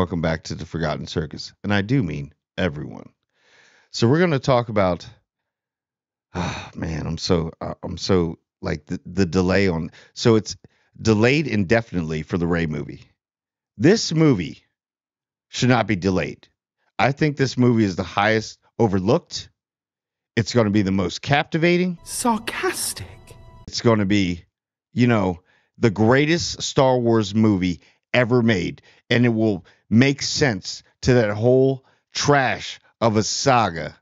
Welcome back to the Forgotten Circus. And I do mean everyone. So we're going to talk about ah man, I'm so uh, I'm so like the, the delay on so it's delayed indefinitely for the Rey movie. This movie should not be delayed. I think this movie is the highest overlooked. It's going to be the most captivating. Sarcastic. It's going to be, you know, the greatest Star Wars movie ever made. And it will make sense to that whole trash of a saga.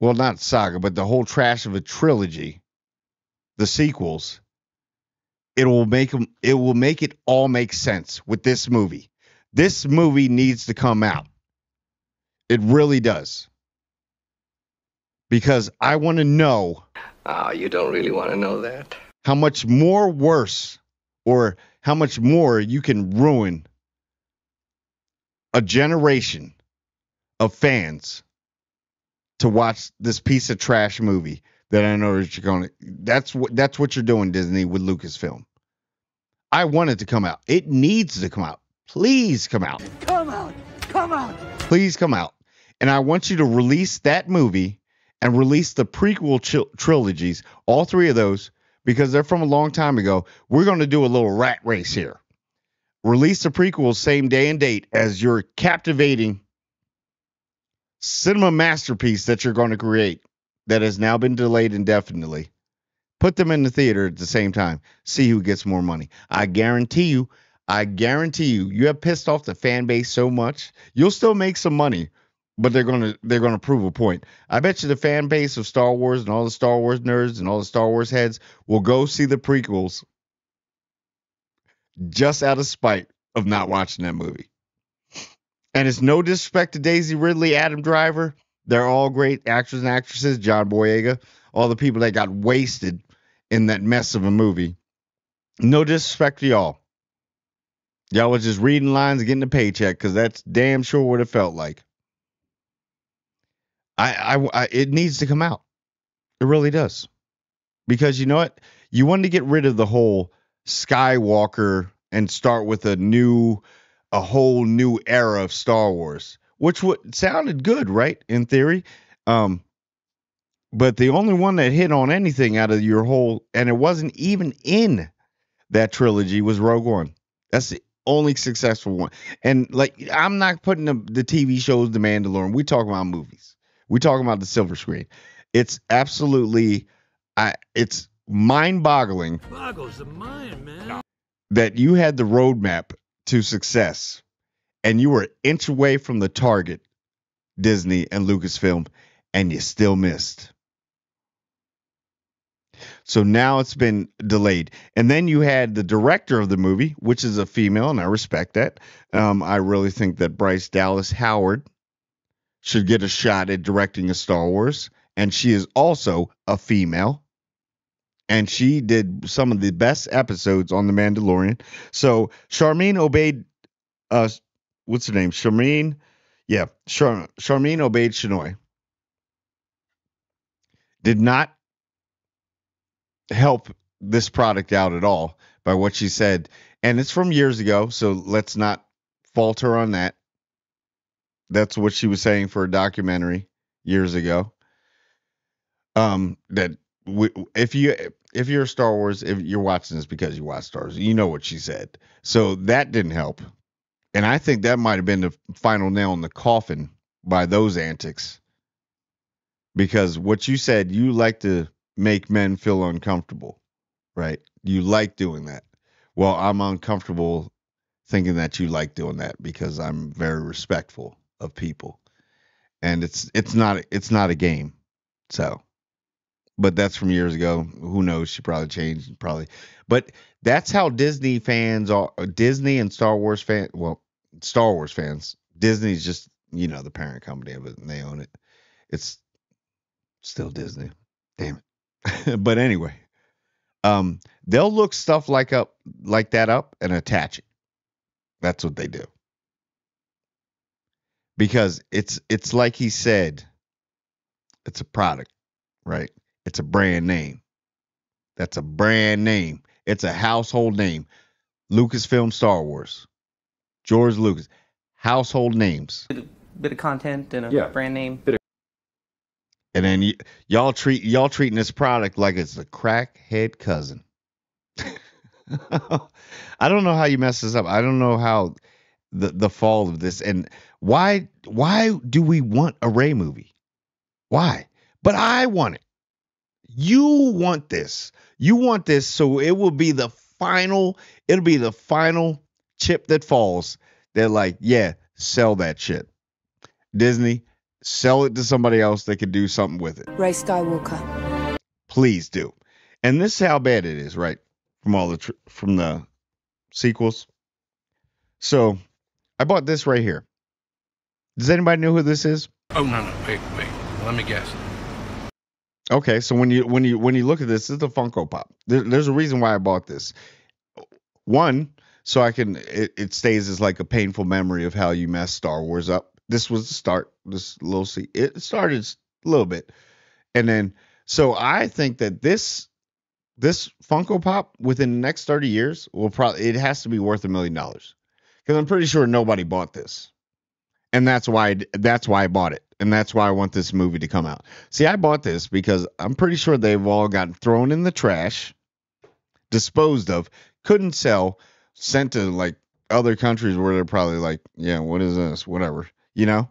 Well, not saga, but the whole trash of a trilogy, the sequels. It will make them. It will make it all make sense with this movie. This movie needs to come out. It really does. Because I want to know Ah, you don't really want to know that. how much more worse or how much more you can ruin a generation of fans to watch this piece of trash movie that I know that you're going to that's what that's what you're doing Disney with Lucasfilm. I want it to come out. It needs to come out. Please come out. Come out. Come out. Please come out. And I want you to release that movie and release the prequel chil- trilogies, all three of those, because they're from a long time ago. We're going to do a little rat race here. Release the prequels same day and date as your captivating cinema masterpiece that you're going to create that has now been delayed indefinitely. Put them in the theater at the same time. See who gets more money. I guarantee you, I guarantee you, you have pissed off the fan base so much, you'll still make some money, but they're gonna they're gonna prove a point. I bet you the fan base of Star Wars and all the Star Wars nerds and all the Star Wars heads will go see the prequels just out of spite of not watching that movie. And it's no disrespect to Daisy Ridley, Adam Driver. They're all great actors and actresses. John Boyega, all the people that got wasted in that mess of a movie. No disrespect to y'all. Y'all was just reading lines and getting a paycheck because that's damn sure what it felt like. I, I, I, it needs to come out. It really does. Because you know what? You wanted to get rid of the whole Skywalker and start with a new, a whole new era of Star Wars, which would sounded good, right? In theory. Um, but the only one that hit on anything out of your whole, and it wasn't even in that trilogy, was Rogue One. That's the only successful one. And like, I'm not putting the, the TV shows, The Mandalorian. We talk about movies. We talk about the silver screen. It's absolutely, I. It's mind-boggling Boggles the mind, man. that you had the roadmap to success, and you were an inch away from the target, Disney and Lucasfilm, and you still missed. So now it's been delayed. And then you had the director of the movie, which is a female, and I respect that. Um, I really think that Bryce Dallas Howard should get a shot at directing a Star Wars. And she is also a female. And she did some of the best episodes on The Mandalorian. So Sharmeen Obaid uh what's her name? Sharmeen. Yeah, Char- Sharmeen Obaid-Chinoy. Did not help this product out at all by what she said. And it's from years ago, so let's not falter on that. That's what she was saying for a documentary years ago. Um, that we, if you if you're a Star Wars, if you're watching this because you watch Star Wars, you know what she said. So that didn't help. And I think that might have been the final nail in the coffin by those antics. Because what you said, you like to make men feel uncomfortable, right? You like doing that. Well, I'm uncomfortable thinking that you like doing that because I'm very respectful of people. And it's it's not it's not a game. So but that's from years ago. Who knows? She probably changed, probably. But that's how Disney fans are. Disney and Star Wars fan. Well, Star Wars fans. Disney's just you know the parent company of it, and they own it. It's still Disney. Damn it. but anyway, um, they'll look stuff like up like that up and attach it. That's what they do. Because it's it's like he said, it's a product, right? It's a brand name. That's a brand name. It's a household name. Lucasfilm Star Wars. George Lucas. Household names. bit of content and a Yeah. brand name. And then y- y'all treat y'all treating this product like it's a crackhead cousin. I don't know how you mess this up. I don't know how the the fall of this and why why do we want a Rey movie? Why? But I want it. You want this. You want this so it will be the final it'll be the final chip that falls. They're like, yeah, sell that shit. Disney, sell it to somebody else that could do something with it. Rey Skywalker. Please do. And this is how bad it is, right? From all the tr- from the sequels. So, I bought this right here. Does anybody know who this is? Oh no no wait wait. Let me guess. Okay, so when you when you when you look at this, this is a Funko Pop. There, there's a reason why I bought this. One, so I can it, it stays as like a painful memory of how you messed Star Wars up. This was the start. This little see it started a little bit, and then so I think that this this Funko Pop within the next thirty years will probably it has to be worth a million dollars because I'm pretty sure nobody bought this, and that's why I that's why I bought it, and that's why I want this movie to come out. See, I bought this because I'm pretty sure they've all gotten thrown in the trash, disposed of, couldn't sell, sent to like other countries where they're probably like, yeah, what is this? Whatever, you know.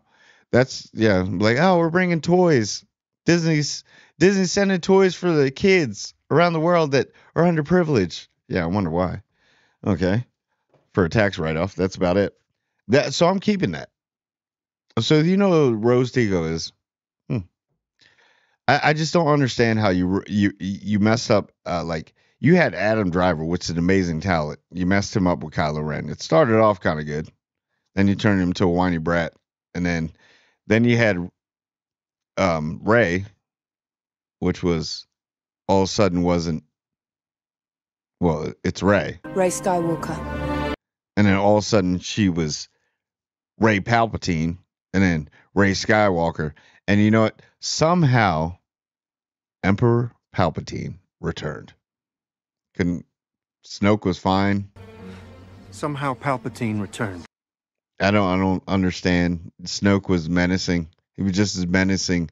That's yeah, like oh, we're bringing toys. Disney's Disney sending toys for the kids around the world that are underprivileged. Yeah, I wonder why. Okay, for a tax write-off. That's about it. That so I'm keeping that. So you know Rose Tico is. Hmm. I, I just don't understand how you you you mess up uh, like you had Adam Driver, which is an amazing talent. You messed him up with Kylo Ren. It started off kind of good, then you turned him to a whiny brat, and then then you had um Rey, which was all of a sudden wasn't. Well, it's Rey, Rey Skywalker. And then all of a sudden she was Rey Palpatine, and then Rey Skywalker, and you know what? Somehow, Emperor Palpatine returned. Couldn't Snoke was fine. Somehow Palpatine returned. I don't I don't understand. Snoke was menacing. He was just as menacing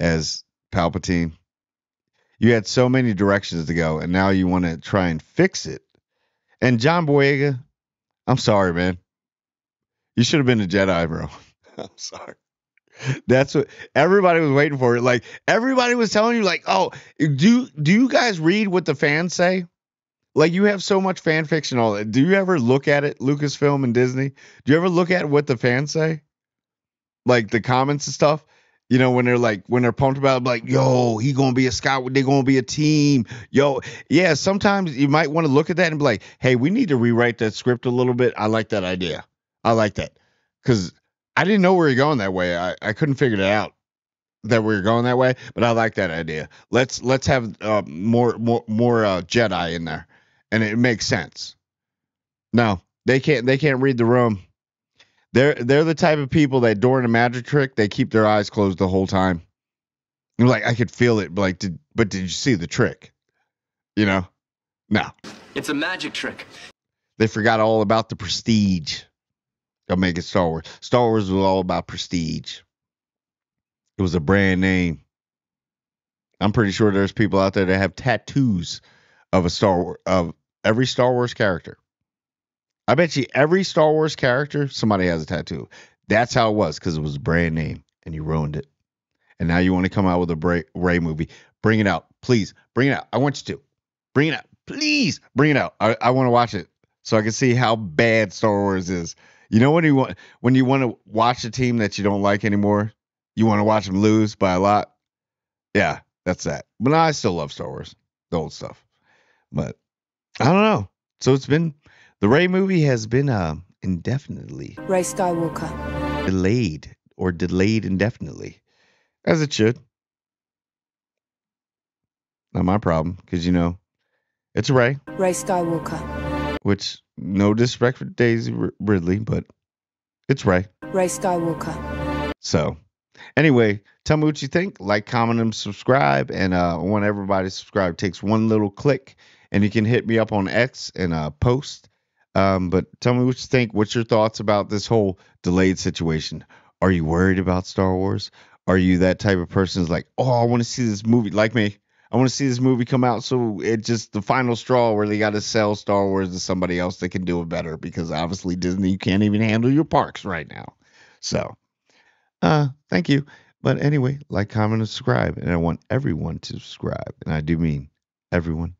as Palpatine. You had so many directions to go, and now you want to try and fix it. And John Boyega, I'm sorry, man. You should have been a Jedi, bro. I'm sorry. That's what everybody was waiting for. Like everybody was telling you, like, oh, do do you guys read what the fans say? Like you have so much fan fiction, all that. Do you ever look at it, Lucasfilm and Disney? Do you ever look at what the fans say? Like the comments and stuff? You know, when they're like when they're pumped about like, yo, he gonna be a scout, they gonna be a team. Yo, yeah, sometimes you might want to look at that and be like, hey, we need to rewrite that script a little bit. I like that idea. I like that. Cause I didn't know we were going that way. I, I couldn't figure it out that we were going that way, but I like that idea. Let's let's have uh, more more more uh, Jedi in there, and it makes sense. No, they can't they can't read the room. They're they're the type of people that during a magic trick they keep their eyes closed the whole time. You're like I could feel it, but like did but did you see the trick? You know, no. It's a magic trick. They forgot all about the prestige of making Star Wars. Star Wars was all about prestige. It was a brand name. I'm pretty sure there's people out there that have tattoos of a Star Wars of every Star Wars character. I bet you every Star Wars character somebody has a tattoo. That's how it was because it was a brand name and you ruined it. And now you want to come out with a Rey movie. Bring it out, please. Bring it out. I want you to bring it out, please. Bring it out. I, I want to watch it so I can see how bad Star Wars is. You know when you want when you want to watch a team that you don't like anymore, you want to watch them lose by a lot. Yeah, that's that. But I still love Star Wars, the old stuff. But I don't know. So it's been the Rey movie has been uh, indefinitely Rey Skywalker. delayed or delayed indefinitely, as it should. Not my problem because you know it's Rey, Rey Skywalker. which no disrespect for Daisy R- Ridley, but it's Rey. Rey Skywalker. So, anyway, tell me what you think. Like, comment, and subscribe. And uh, I want everybody to subscribe. It takes one little click, and you can hit me up on X and uh, post Um, but tell me what you think. What's your thoughts about this whole delayed situation? Are you worried about Star Wars? Are you that type of person who's like, oh, I want to see this movie, like me? I want to see this movie come out, so it just the final straw where they got to sell Star Wars to somebody else that can do it better because obviously Disney you can't even handle your parks right now. So, uh, thank you. But anyway, like, comment, and subscribe, and I want everyone to subscribe, and I do mean everyone.